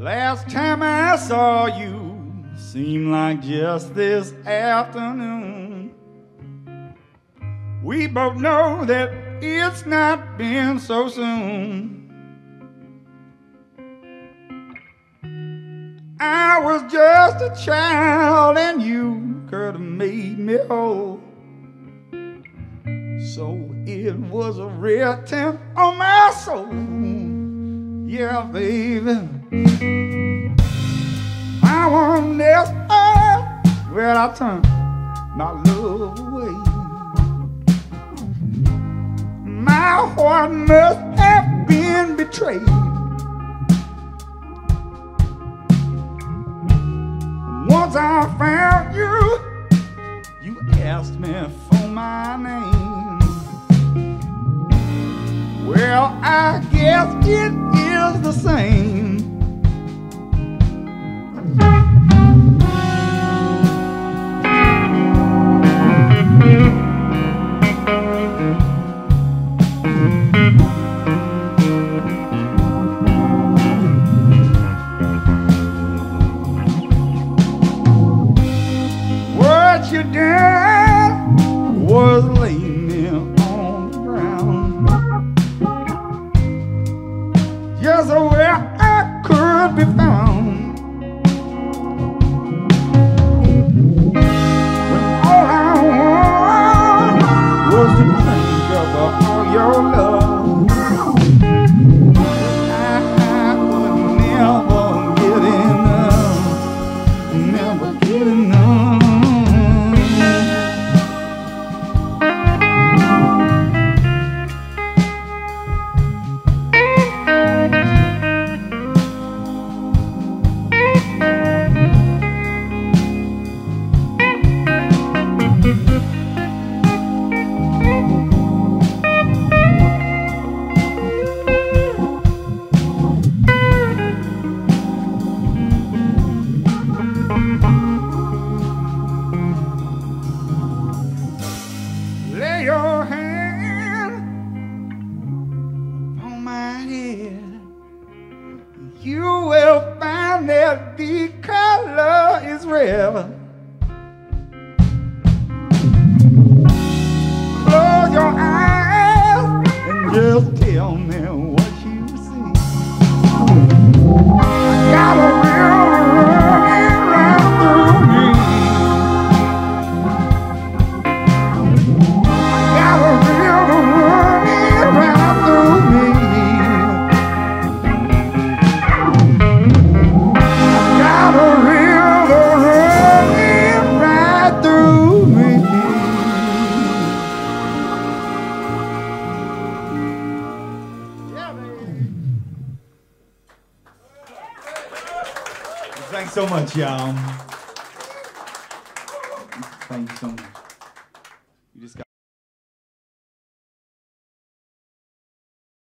Last time I saw you seemed like just this afternoon. We both know that it's not been so soon. I was just a child and you could have made me whole. So it was a real attempt on my soul. Yeah, baby. I want this earth where I turn my love away. My heart must have been betrayed. Once I found you, you asked me for my name. Well, I guess it is the same. What you done was could be found. Color is red. Thanks so much, y'all. Thank you so much.